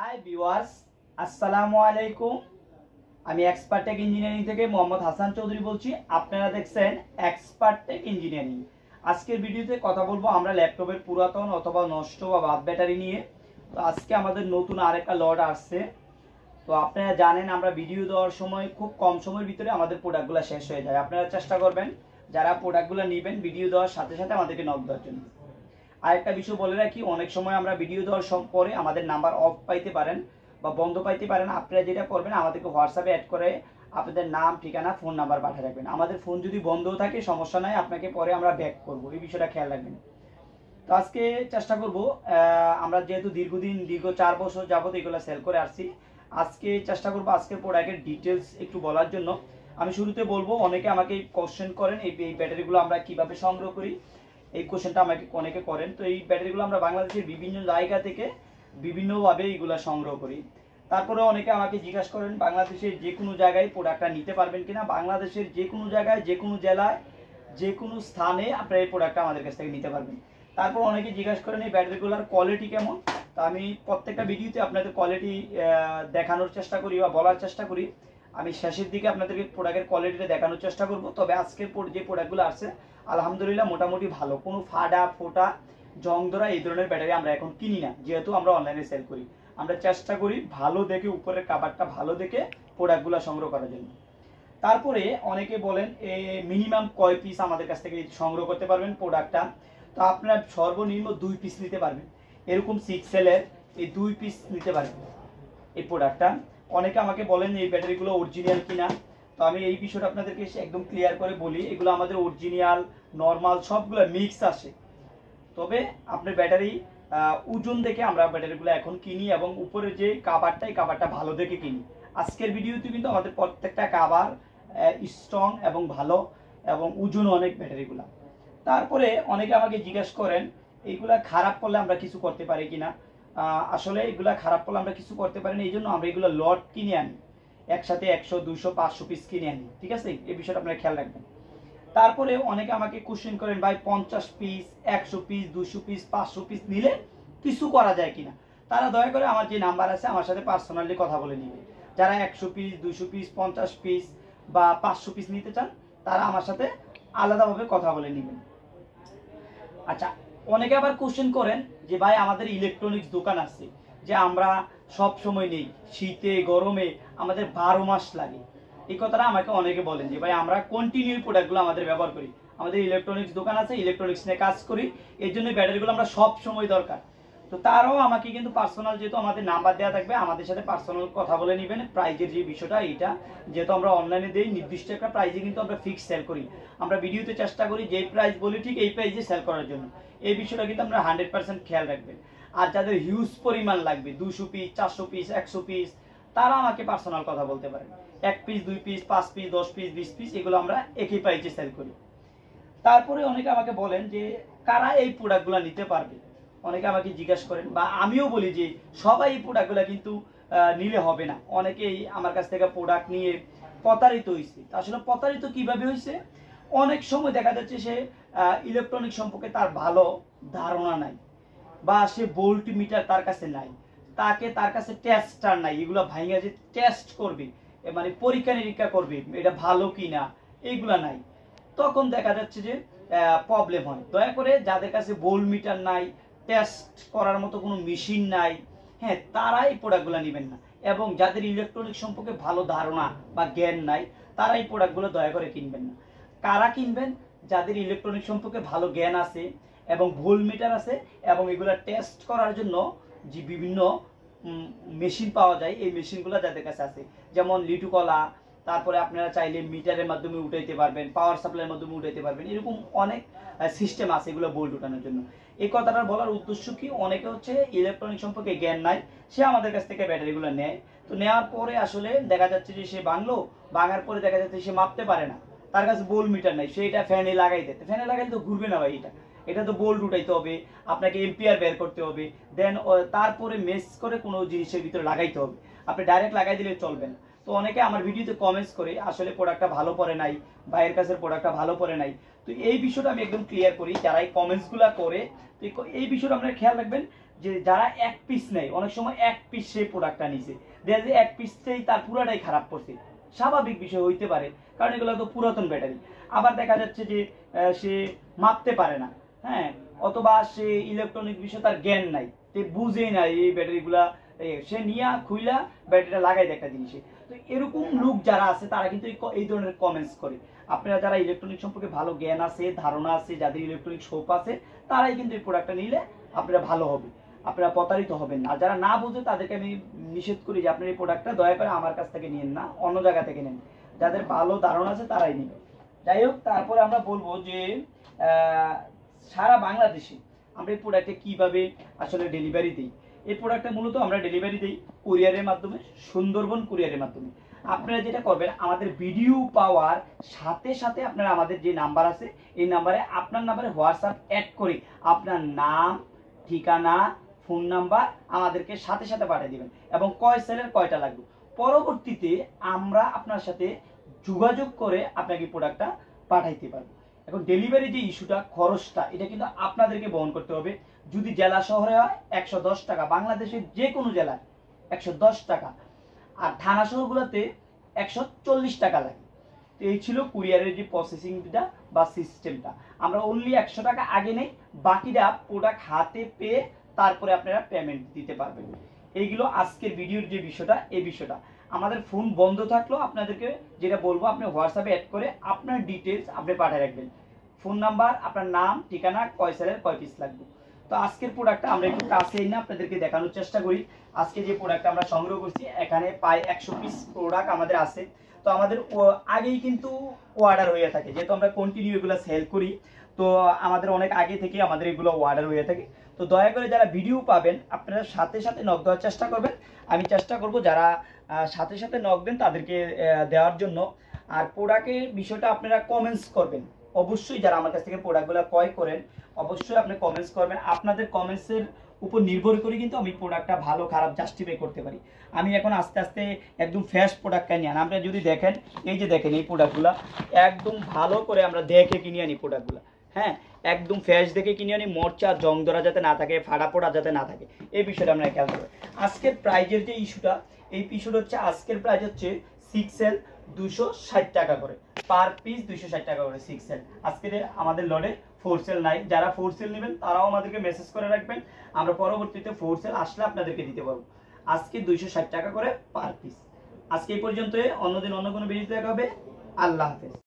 Hi viewers আসসালামু আলাইকুম আমি এক্সপার্ট টেক ইঞ্জিনিয়ারিং থেকে মোহাম্মদ হাসান চৌধুরী বলছি। আপনারা দেখছেন এক্সপার্ট টেক ইঞ্জিনিয়ারিং আজকের ভিডিওতে কথা বলব আমরা ল্যাপটপের পুরাতন অথবা নষ্ট বা বাদ ব্যাটারি নিয়ে। তো আজকে আমাদের নতুন আরেকটা লট আসছে। তো আপনারা জানেন আমরা ভিডিও দেওয়ার সময় খুব কম সময়ের ভিতরে আমাদের প্রোডাক্টগুলো শেষ হয়ে যায়। আপনারা চেষ্টা করবেন যারা প্রোডাক্টগুলো নেবেন ভিডিও দেওয়ার সাথে সাথে আমাদেরকে নক দেওয়ার জন্য। আরেকটা বিষয় বলে রাখি, অনেক সময় আমরা ভিডিও দেওয়ার পরে আমাদের নাম্বার অফ পাইতে পারেন বা বন্ধ পাইতে পারেন। আপনারা যেটা করবেন, আমাদেরকে হোয়াটসঅ্যাপে অ্যাড করে আপনাদের নাম, ঠিকানা ফোন নাম্বার পাঠিয়ে রাখবেন। আমাদের ফোন যদি বন্ধও থাকে, সমস্যা নাই, আপনাকে পরে আমরা ব্যাক করব। এই বিষয়টা খেয়াল রাখবেন। তো আজকে চেষ্টা করব আমরা যেহেতু দীর্ঘদিন, দীর্ঘ চার বছর যাবত এগুলো সেল করে আসছি, আজকে চেষ্টা করব আজকের প্রোডাক্টের ডিটেলস একটু বলার জন্য। আমি শুরুতে বলব, অনেকে আমাকে কোশ্চেন করেন, এই ব্যাটারিগুলো আমরা কীভাবে সংগ্রহ করি। এই কোশ্চেনটা আমাকে অনেকে করেন। তো এই ব্যাটারিগুলো আমরা বাংলাদেশের বিভিন্ন জায়গা থেকে বিভিন্নভাবে এইগুলো সংগ্রহ করি। তারপরে অনেকে আমাকে জিজ্ঞাসা করেন, বাংলাদেশের যে কোনো জায়গায় প্রোডাক্টটা নিতে পারবেন কিনা? বাংলাদেশের যে কোনো জায়গায়, যে কোনো জেলায়, যে কোনো স্থানে আপনার এই প্রোডাক্টটা আমাদের কাছ থেকে নিতে পারবেন। তারপর অনেকে জিজ্ঞাসা করেন, এই ব্যাটারিগুলোর কোয়ালিটি কেমন? তো আমি প্রত্যেকটা ভিডিওতে আপনাদের কোয়ালিটি দেখানোর চেষ্টা করি বা বলার চেষ্টা করি। আমি শেষের দিকে আপনাদেরকে প্রোডাক্টের কোয়ালিটিটা দেখানোর চেষ্টা করব। তবে আজকের যে প্রোডাক্টগুলো আসছে আলহামদুলিল্লাহ মোটামুটি ভালো। কোনো ফাডা ফোটা, জং ধরা এই ধরনের ব্যাটারি আমরা এখন কিনি না, যেহেতু আমরা অনলাইনে সেল করি। আমরা চেষ্টা করি ভালো দেখে উপরের কাবারটা ভালো দেখে প্রোডাক্টগুলো সংগ্রহ করার জন্য। তারপরে অনেকে বলেন, এ মিনিমাম কয় পিস আমাদের কাছ থেকে সংগ্রহ করতে পারবেন প্রোডাক্টটা তো আপনার সর্বনিম্ন দুই পিস নিতে পারবেন। এরকম সিক্স সেলের এই দুই পিস নিতে পারবেন এই প্রোডাক্টটা অনেকে আমাকে বলেন, এই ব্যাটারিগুলো অরিজিনাল কিনা? তো আমি এই বিষয়টা আপনাদেরকে একদম ক্লিয়ার করে বলি, এগুলো আমাদের অরিজিনাল নর্মাল সবগুলো মিক্স আসে। তবে আপনার ব্যাটারি ওজন দেখে আমরা ব্যাটারিগুলো এখন কিনি এবং উপরে যে কাবারটা এই কাবারটা ভালো দেখে কিনি। আজকের ভিডিওতে কিন্তু আমাদের প্রত্যেকটা কাবার স্ট্রং এবং ভালো এবং ওজন অনেক ব্যাটারিগুলো তারপরে অনেকে আমাকে জিজ্ঞেস করেন এইগুলা খারাপ করলে আমরা কিছু করতে পারি কিনা? আসলে এগুলা খারাপ করলে আমরা কিছু করতে পারি না এই জন্য আমরা এগুলো লট কিনে আনি। একসাথে একশো দুশো পাঁচশো পিস কিনে আনি, ঠিক আছে? এই বিষয়টা আপনারা খেয়াল রাখবেন। তারপরে অনেকে আমাকে কোশ্চেন করেন, ভাই, পঞ্চাশ পিস একশো পিস দুশো পিস পাঁচশো পিস নিলে কিছু করা যায় কিনা? তারা দয়া করে আমার যে নাম্বার আছে, আমার সাথে পার্সোনালি কথা বলে নিবে। যারা একশো পিস দুশো পিস পঞ্চাশ পিস বা পাঁচশো পিস নিতে চান, তারা আমার সাথে আলাদাভাবে কথা বলে নেবেন আচ্ছা অনেকে আবার কোশ্চেন করেন যে, ভাই, আমাদের ইলেকট্রনিক্স দোকান আছে, যে আমরা সব সময় নেই। শীতে, গরমে আমাদের বারো মাস লাগে। এই কথাটা আমাকে অনেকে বলেন যে, ভাই, আমরা কন্টিনিউ প্রোডাক্টগুলো আমাদের ব্যবহার করি। আমাদের ইলেকট্রনিক্স দোকান আছে ইলেকট্রনিক্স নিয়ে কাজ করি। এর জন্য ব্যাটারিগুলো আমরা সব সময় দরকার। তো তারাও আমাকে কিন্তু পার্সোনাল যেহেতু আমাদের নাম্বার দেওয়া থাকবে, আমাদের সাথে পার্সোনাল কথা বলে নেবেন। প্রাইজের যে বিষয়টা, এইটা যেহেতু আমরা অনলাইনে দিই, নির্দিষ্ট একটা প্রাইজে কিন্তু আমরা ফিক্স সেল করি। আমরা ভিডিওতে চেষ্টা করি যে প্রাইস বলি, ঠিক এই প্রাইজে সেল করার জন্য। এই বিষয়টা কিন্তু আমরা হান্ড্রেড পার্সেন্ট খেয়াল রাখবেন। আর যাদের হিউজ পরিমাণ লাগবে দুশো পিস চারশো পিস একশো পিস তারা আমাকে পার্সোনাল কথা বলতে পারেন এক পিস দুই পিস পাঁচ পিস দশ পিস বিশ পিস এগুলো আমরা একই প্রাইজে সেল করি। তারপরে অনেকে আমাকে বলেন যে, কারা এই প্রোডাক্টগুলো নিতে পারবে? অনেকে আমাকে জিজ্ঞাসা করেন বা আমিও বলি যে, সবাই এই প্রোডাক্টগুলো কিন্তু নিলে হবে না। অনেকেই আমার কাছ থেকে প্রোডাক্ট নিয়ে প্রতারিত হয়েছে আসলে প্রতারিত কীভাবে হয়েছে অনেক সময় দেখা যাচ্ছে সে ইলেকট্রনিক সম্পর্কে তার ভালো ধারণা নাই। বা সে বোল্ট মিটার তার কাছে নাই। তাকে তার কাছে টেস্টার নাই। এগুলো ভাইঙ্গা যে টেস্ট করবে মানে পরীক্ষা নিরীক্ষা করবে, এটা ভালো কি না এইগুলা নাই। তখন দেখা যাচ্ছে যে প্রবলেম হয়। দয়া করে যাদের কাছে বোল্ট মিটার নাই টেস্ট করার মতো কোনো মেশিন নাই হ্যাঁ তারা এই প্রোডাক্টগুলো নেবেন না। এবং যাদের ইলেকট্রনিক সম্পর্কে ভালো ধারণা বা জ্ঞান নাই, তারা এই প্রোডাক্টগুলো দয়া করে কিনবেন না। কারা কিনবেন? যাদের ইলেকট্রনিক সম্পর্কে ভালো জ্ঞান আছে এবং ভুল মিটার আছে এবং এগুলো টেস্ট করার জন্য যে বিভিন্ন মেশিন পাওয়া যায়, এই মেশিনগুলো যাদের কাছে আছে। যেমন লিটুকলা তারপরে আপনারা চাইলে মিটারের মাধ্যমে উঠাইতে পারবেন পাওয়ার সাপ্লাইয়ের মাধ্যমে উঠাইতে পারবেন, এরকম অনেক সিস্টেম আছে এগুলো বোল্ট উঠানোর জন্য। এই কথাটা বলার উদ্দেশ্য কি? অনেকে হচ্ছে ইলেকট্রনিক সম্পর্কে জ্ঞান নাই, সে আমাদের কাছ থেকে ব্যাটারিগুলো নেয়। তো নেওয়ার পরে আসলে দেখা যাচ্ছে যে সে বাংলো, ভাঙার পরে দেখা যাচ্ছে সে মাপতে পারে না। তার কাছে বোল মিটার নাই, সে এটা ফ্যানে লাগাই দেয়। ফ্যানে লাগাইলে তো ঘুরবে না ভাই এটা। এটা তো বোল্ট উঠাইতে হবে, আপনাকে এম্পিয়ার বের করতে হবে। দেন তারপরে মেস করে কোনো জিনিসের ভিতরে লাগাইতে হবে। আপনি ডাইরেক্ট লাগাই দিলে চলবে না। তো অনেকে আমার ভিডিওতে কমেন্টস করে, আসলে প্রোডাক্টটা ভালো পড়ে নাই, ভাইয়ের কাছে প্রোডাক্টটা ভালো পড়ে নাই। তো এই বিষয়টা আমি একদম ক্লিয়ার করি, যারা এই কমেন্টসগুলো করে, তো এই বিষয়টা আপনারা খেয়াল রাখবেন যে যারা এক পিস নেয়, অনেক সময় এক পিস সেই প্রোডাক্টটা নিছে। দেখা যায় এক পিসটাই তার পুরাটাই খারাপ করছে। স্বাভাবিক বিষয় হইতে পারে, কারণ এগুলো তো পুরাতন ব্যাটারি। আবার দেখা যাচ্ছে যে সে মাপতে পারে না হ্যাঁ? অথবা সে ইলেকট্রনিক বিষয়ে তার জ্ঞান নাই, সে বুঝেই না এই ব্যাটারিগুলা সে নিয়া খুইলা ব্যাটারিটা লাগাই দেয় একটা জিনিসে। তো এরকম লোক যারা আছে, তারা কিন্তু এই ধরনের কমেন্টস করে। আপনারা যারা ইলেকট্রনিক সম্পর্কে ভালো জ্ঞান আছে, ধারণা আছে, যাদের ইলেকট্রনিক শোপ আছে, তারাই কিন্তু এই প্রোডাক্টটা নিলে আপনারা ভালো হবে। আপনারা প্রতারিত হবেন না। যারা না বুঝে, তাদেরকে আমি নিষেধ করি যে, আপনার এই প্রোডাক্টটা দয়া করে আমার কাছ থেকে নিন না, অন্য জায়গা থেকে নেন। যাদের ভালো ধারণা আছে, তারাই নেবে। যাই হোক, তারপরে আমরা বলব যে সারা বাংলাদেশে আমরা এই প্রোডাক্টে কীভাবে আসলে ডেলিভারি দিই? এই প্রোডাক্টটা মূলত আমরা ডেলিভারি দিই কুরিয়ারের মাধ্যমে, সুন্দরবন কুরিয়ারের মাধ্যমে। আপনারা যেটা করবেন, আমাদের ভিডিও পাওয়ার সাথে সাথে আপনারা আমাদের যে নাম্বার আছে, এই নাম্বারে আপনার নাম্বারে হোয়াটসঅ্যাপ অ্যাড করে আপনার নাম, ঠিকানা ফোন নাম্বার আমাদেরকে সাথে সাথে পাঠিয়ে দিবেন এবং কয় সেলের কয়টা লাগবে। পরবর্তীতে আমরা আপনার সাথে যোগাযোগ করে আপনাকে প্রোডাক্টটা পাঠাইতে পারব। এখন ডেলিভারি যে ইস্যুটা খরচটা, এটা কিন্তু আপনাদেরকে বহন করতে হবে। যদি জেলা শহরে হয়, একশো দশ টাকা। বাংলাদেশের যে কোনো জেলায় একশো দশ টাকা। আর থানা শহরগুলোতে একশো চল্লিশ টাকা লাগে। তো এই ছিল কুরিয়ারের যে প্রসেসিংটা বা সিস্টেমটা আমরা অনলি একশো টাকা আগে নেই, বাকিটা প্রোডাক্ট হাতে পেয়ে তারপরে আপনারা পেমেন্ট দিতে পারবেন। এইগুলো আজকের ভিডিওর যে বিষয়টা, এই বিষয়টা। আমাদের ফোন বন্ধ থাকলেও আপনাদেরকে যেটা বলব, আপনি হোয়াটসঅ্যাপে অ্যাড করে আপনার ডিটেলস আপনি পাঠিয়ে রাখবেন। ফোন নাম্বার আপনার নাম, ঠিকানা, কয় সেলের, কয় পিস লাগবে। তো আজকের প্রোডাক্টটা আমরা একটু কাছে এনে আপনাদেরকে দেখানোর চেষ্টা করি। আজকে যে প্রোডাক্টটা আমরা সংগ্রহ করছি, এখানে প্রায় একশো পিস প্রোডাক্ট আমাদের আছে। তো আমাদের আগেই কিন্তু অর্ডার হয়ে থাকে। যেহেতু আমরা কন্টিনিউ এগুলো সেল করি তো আমাদের অনেক আগে থেকে আমাদের এগুলো অর্ডার হয়ে থাকে। তো দয়া করে যারা ভিডিও পাবেন, আপনারা সাথে সাথে নক দেওয়ার চেষ্টা করবেন। আমি চেষ্টা করব যারা সাথে সাথে নক দেন তাদেরকে দেওয়ার জন্য। আর প্রোডাক্টের বিষয়টা আপনারা কমেন্টস করবেন। অবশ্যই যারা আমার কাছ থেকে প্রোডাক্টগুলো ক্রয় করেন, অবশ্যই আপনি কমেন্টস করবেন। আপনাদের কমেন্টসের উপর নির্ভর করে কিন্তু আমি প্রোডাক্টটা ভালো, খারাপ জাস্টিফাই করতে পারি। আমি এখন আস্তে আস্তে একদম ফ্রেশ প্রোডাক্ট কিনে আনি। আপনারা যদি দেখেন, এই যে দেখেন এই প্রোডাক্টগুলো একদম ভালো করে আমরা দেখে কিনে আনি প্রোডাক্টগুলো হ্যাঁ একদম ফ্রেশ দেখে কিনে আনি, মরচা জং ধরা যাতে না থাকে ফাড়া পোড়া যাতে না থাকে, এই বিষয়টা আমরা খেয়াল করব। আজকের প্রাইজের যে ইস্যুটা এই ইস্যুটা হচ্ছে, আজকের প্রাইস হচ্ছে সিক্স এল দুশো ষাট টাকা করে। পার পিস দুশো ষাট টাকা করে সিক্স এল আজকের আমাদের লডে ফোর সেল নাই। যারা ফোর সেল নেবেন, তারাও আমাদেরকে মেসেজ করে রাখবেন। আমরা পরবর্তীতে ফোর সেল আসলে আপনাদেরকে দিতে পারব। আজকে দুইশো ষাট টাকা করে পার পিস আজকে এই পর্যন্ত অন্যদিন অন্য কোনো ভিডিও দেখা হবে। আল্লাহ হাফেজ।